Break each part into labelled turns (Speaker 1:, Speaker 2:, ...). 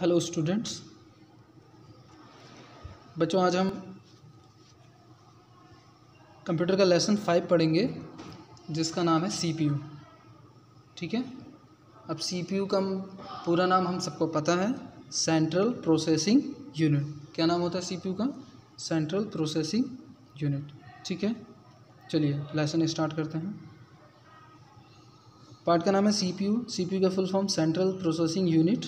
Speaker 1: Hello students बच्चों, आज हम कंप्यूटर का लेसन फाइव पढ़ेंगे, जिसका नाम है सीपीयू ठीक है? अब सीपीयू का पूरा नाम हम सबको पता है सेंट्रल प्रोसेसिंग यूनिट क्या नाम होता है सीपीयू का? सेंट्रल प्रोसेसिंग यूनिट ठीक है? चलिए लेसन स्टार्ट करते हैं. पार्ट का नाम है सीपीयू सीपीयू का full form central processing unit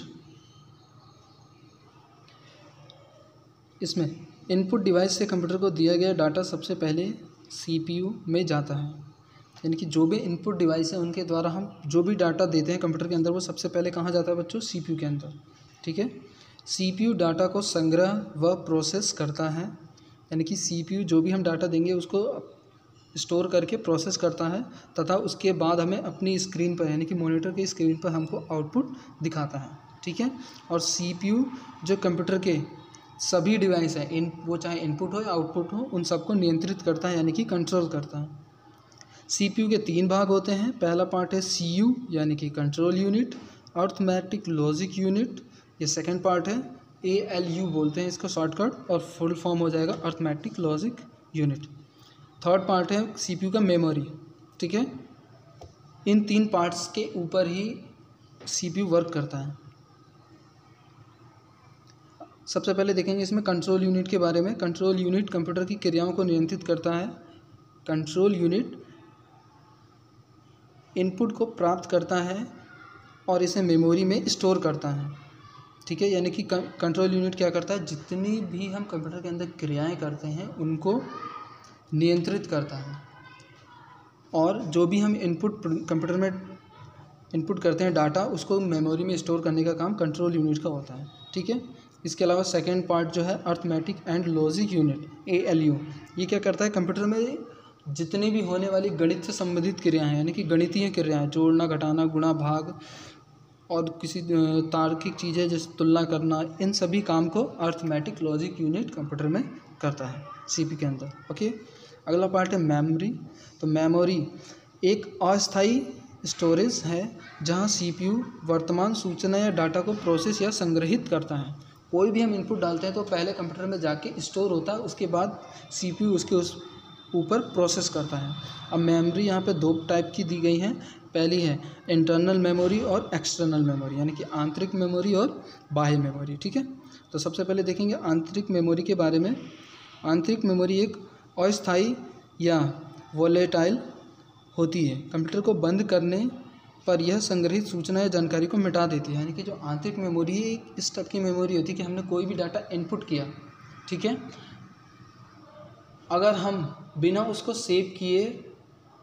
Speaker 1: इसमें इनपुट डिवाइस से कंप्यूटर को दिया गया डाटा सबसे पहले सीपीयू में जाता है। यानी कि जो भी इनपुट डिवाइस है, उनके द्वारा हम जो भी डाटा देते हैं कंप्यूटर के अंदर, वो सबसे पहले कहाँ जाता है बच्चों? सीपीयू के अंदर। ठीक है? सीपीयू डाटा को संग्रह व प्रोसेस करता है। यानी कि सीपीयू जो भी हम डाटा देंगे, उसको स्टोर करके प्रोसेस करता है, तथा उसके बाद हमें अपनी स्क्रीन पर, यानी कि मॉनिटर की स्क्रीन पर हमको आउटपुट दिखाता है। ठीक है? और सीपीयू जो कंप्यूटर के सभी डिवाइस हैं। इन, वो चाहे इनपुट हो या आउटपुट हो, उन सबको नियंत्रित करता है, यानी कि कंट्रोल करता है। सीपीयू के तीन भाग होते हैं। पहला पार्ट है सीयू यानी कि control unit arithmetic logic unit ये सेकंड पार्ट है। ए एल यू बोलते हैं इसको शॉर्टकट और फुल फॉर्म हो जाएगा arithmetic logic unit third part है सीपीयू का मेमोरी ठीक है? इन तीन पार्ट्स के ऊपर ही सीपीयू वर्क करता है। सबसे पहले देखेंगे इसमें कंट्रोल यूनिट के बारे में। कंट्रोल यूनिट कंप्यूटर की क्रियाओं को नियंत्रित करता है। कंट्रोल यूनिट इनपुट को प्राप्त करता है और इसे मेमोरी में स्टोर करता है। ठीक है, यानी कि कंट्रोल यूनिट क्या करता है? जितनी भी हम कंप्यूटर के अंदर क्रियाएँ करते हैं, उनको नियंत्रित करता है। और जो भी हम इनपुट कंप्यूटर में इनपुट करते हैं डाटा उसको मेमोरी में स्टोर करने का काम कंट्रोल यूनिट का होता है। ठीक है? इसके अलावा सेकेंड पार्ट जो है arithmetic and logic unit A L U ये क्या करता है कंप्यूटर में? जितनी भी होने वाली गणित से संबंधित क्रियाएँ, यानी कि गणितीय क्रियाएँ, जोड़ना, घटाना, गुणा, भाग और किसी तार्किक चीज़ें जैसे तुलना करना, इन सभी काम को अर्थमेटिक लॉजिक यूनिट कंप्यूटर में करता है सी के अंदर ओके अगला पार्ट है मेमोरी तो मेमोरी एक अस्थाई स्टोरेज है, जहाँ सीपीयू वर्तमान सूचना या डाटा को प्रोसेस या संग्रहित करता है। कोई भी हम इनपुट डालते हैं तो पहले कंप्यूटर में जाके स्टोर होता है, उसके बाद सीपीयू उसके उस ऊपर प्रोसेस करता है। अब मेमोरी यहाँ पे दो टाइप की दी गई हैं। पहली है इंटरनल मेमोरी और एक्सटर्नल मेमोरी यानी कि आंतरिक मेमोरी और बाह्य मेमोरी ठीक है? तो सबसे पहले देखेंगे आंतरिक मेमोरी के बारे में। आंतरिक मेमोरी एक अस्थायी या वोलेटाइल होती है। कंप्यूटर को बंद करने पर यह संग्रहित सूचना या जानकारी को मिटा देती है, यानी कि जो आंतरिक मेमोरी है, इस टाइप की मेमोरी होती है कि हमने कोई भी डाटा इनपुट किया, ठीक है? अगर हम बिना उसको सेव किए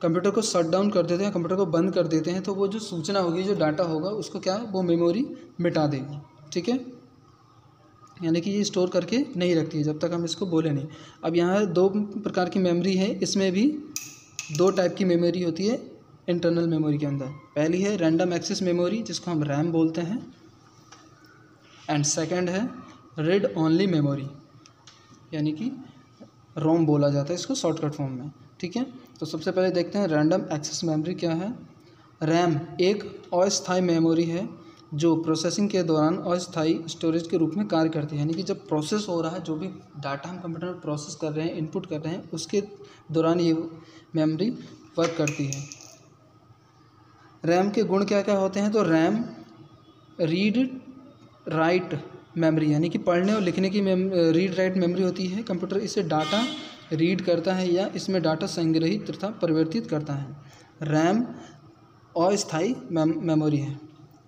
Speaker 1: कंप्यूटर को शट डाउन कर देते हैं कंप्यूटर को बंद कर देते हैं तो वो जो सूचना होगी, जो डाटा होगा, उसको क्या वो मेमोरी मिटा देगी, ठीक है? यानी कि ये स्टोर करके नहीं रखती है, जब तक हम इसको बोले नहीं। अब यहाँ दो प्रकार की मेमोरी है, इसमें भी दो टाइप की मेमोरी होती है इंटरनल मेमोरी के अंदर। पहली है रैंडम एक्सेस मेमोरी जिसको हम रैम बोलते हैं। एंड सेकंड है रेड ओनली मेमोरी यानी कि रोम बोला जाता है इसको शॉर्टकट फॉर्म में। ठीक है? तो सबसे पहले देखते हैं रैंडम एक्सेस मेमोरी क्या है। रैम एक अस्थायी मेमोरी है, जो प्रोसेसिंग के दौरान अस्थायी स्टोरेज के रूप में कार्य करती है। यानी कि जब प्रोसेस हो रहा है, जो भी डाटा हम कंप्यूटर में प्रोसेस कर रहे हैं इनपुट कर रहे हैं, उसके दौरान ये मेमोरी वर्क करती है। रैम के गुण क्या क्या होते हैं? तो रैम, रीड, राइट मेमोरी, यानी कि पढ़ने और लिखने की रीड, राइट मेमोरी होती है। कंप्यूटर इसे डाटा रीड करता है या इसमें डाटा संग्रहित तथा परिवर्तित करता है। रैम अस्थाई मेमोरी है।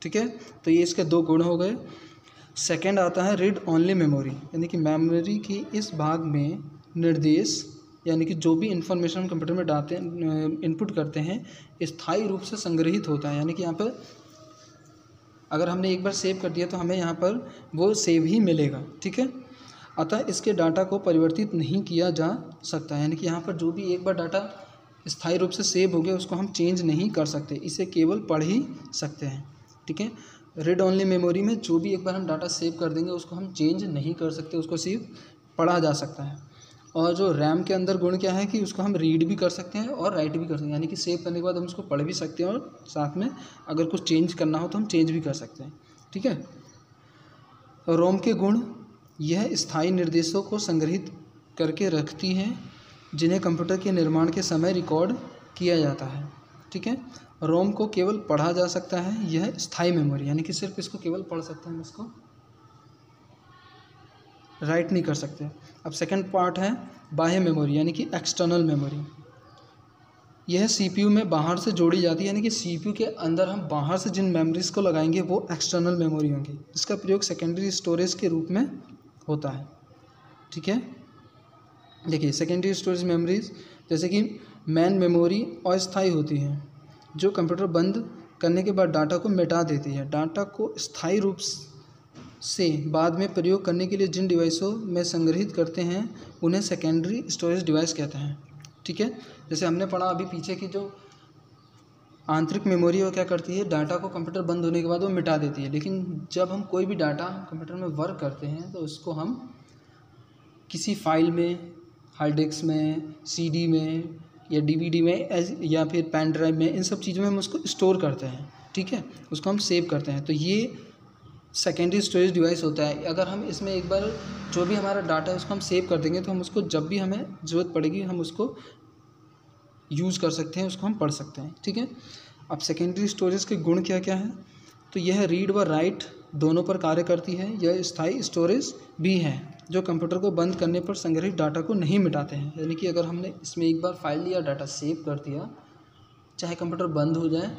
Speaker 1: ठीक है? तो ये इसके दो गुण हो गए। सेकंड आता है रीड ओनली मेमोरी, यानी कि मेमोरी की इस भाग में निर्देश यानी कि जो भी इन्फॉर्मेशन हम कंप्यूटर में डालते हैं इनपुट करते हैं, स्थायी रूप से संग्रहित होता है। यानी कि यहाँ पर अगर हमने एक बार सेव कर दिया तो हमें यहाँ पर वो सेव ही मिलेगा, ठीक है? अतः इसके डाटा को परिवर्तित नहीं किया जा सकता। यानी कि यहाँ पर जो भी एक बार डाटा स्थायी रूप से सेव हो गया, उसको हम चेंज नहीं कर सकते। इसे केवल पढ़ ही सकते हैं, ठीक है? रीड ओनली मेमोरी में जो भी एक बार हम डाटा सेव कर देंगे, उसको हम चेंज नहीं कर सकते, उसको सिर्फ़ पढ़ा जा सकता है। और जो रैम के अंदर गुण क्या है कि उसको हम रीड भी कर सकते हैं और राइट भी कर सकते हैं, यानी कि सेव करने के बाद हम उसको पढ़ भी सकते हैं और साथ में अगर कुछ चेंज करना हो तो हम चेंज भी कर सकते हैं, ठीक है? रोम के गुण यह स्थायी निर्देशों को संग्रहित करके रखती हैं, जिन्हें कंप्यूटर के निर्माण के समय रिकॉर्ड किया जाता है, ठीक है? रोम को केवल पढ़ा जा सकता है, यह स्थायी मेमोरी, यानी कि सिर्फ़ इसको केवल पढ़ सकते हैं हम इसको राइट नहीं कर सकते। अब सेकंड पार्ट है बाह्य मेमोरी यानी कि एक्सटर्नल मेमोरी यह सीपीयू में बाहर से जोड़ी जाती है, यानी कि सीपीयू के अंदर हम बाहर से जिन मेमोरीज को लगाएँगे, वो एक्सटर्नल मेमोरी होंगी। इसका प्रयोग सेकेंडरी स्टोरेज के रूप में होता है। ठीक है? देखिए सेकेंडरी स्टोरेज मेमोरीज जैसे कि मैन मेमोरी अस्थायी होती है, जो कंप्यूटर बंद करने के बाद डाटा को मिटा देती है। डाटा को स्थायी रूप से बाद में प्रयोग करने के लिए जिन डिवाइसों में संग्रहित करते हैं, उन्हें सेकेंडरी स्टोरेज डिवाइस कहते हैं। ठीक है? जैसे हमने पढ़ा अभी पीछे की जो आंतरिक मेमोरी वो क्या करती है? डाटा को कंप्यूटर बंद होने के बाद वो मिटा देती है। लेकिन जब हम कोई भी डाटा कंप्यूटर में वर्क करते हैं तो उसको हम किसी फ़ाइल में हार्ड डिस्क में सीडी में, या डीवीडी में या फिर पेन ड्राइव में, इन सब चीज़ों में हम उसको स्टोर करते हैं। ठीक है? उसको हम सेव करते हैं। तो ये सेकेंडरी स्टोरेज डिवाइस होता है, अगर हम इसमें एक बार जो भी हमारा डाटा है उसको हम सेव कर देंगे तो हम उसको जब भी हमें ज़रूरत पड़ेगी, हम उसको यूज़ कर सकते हैं, उसको हम पढ़ सकते हैं, ठीक है? अब सेकेंडरी स्टोरेज के गुण क्या क्या हैं? तो यह रीड व राइट दोनों पर कार्य करती है, यह स्थायी स्टोरेज भी है, जो कंप्यूटर को बंद करने पर संग्रहित डाटा को नहीं मिटाते हैं। यानी कि अगर हमने इसमें एक बार फ़ाइल लिया डाटा सेव कर दिया, चाहे कंप्यूटर बंद हो जाए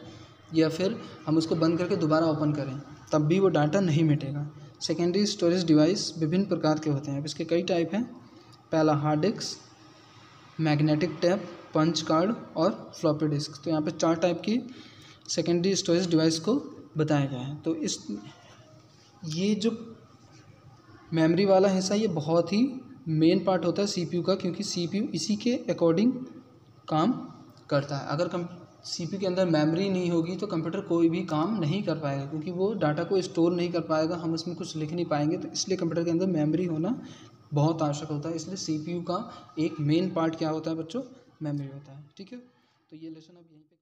Speaker 1: या फिर हम उसको बंद करके दोबारा ओपन करें, तब भी वो डाटा नहीं मिटेगा। सेकेंडरी स्टोरेज डिवाइस विभिन्न प्रकार के होते हैं। अब इसके कई टाइप हैं। पहला hard disk magnetic tape punch card और फ्लॉपी डिस्क तो यहाँ पे चार टाइप की सेकेंडरी स्टोरेज डिवाइस को बताया गया है। तो इस, ये जो मेमोरी वाला हिस्सा, ये बहुत ही मेन पार्ट होता है सीपीयू का, क्योंकि सीपीयू इसी के अकॉर्डिंग काम करता है। अगर कम सी के अंदर मेमोरी नहीं होगी तो कंप्यूटर कोई भी काम नहीं कर पाएगा, क्योंकि वो डाटा को स्टोर नहीं कर पाएगा, हम उसमें कुछ लिख नहीं पाएँगे तो इसलिए कंप्यूटर के अंदर मेमोरी होना बहुत आवश्यक होता है। इसलिए सीपीयू का एक मेन पार्ट क्या होता है बच्चों? मेमोरी होता है, ठीक है? तो ये लेसन अब यहीं पे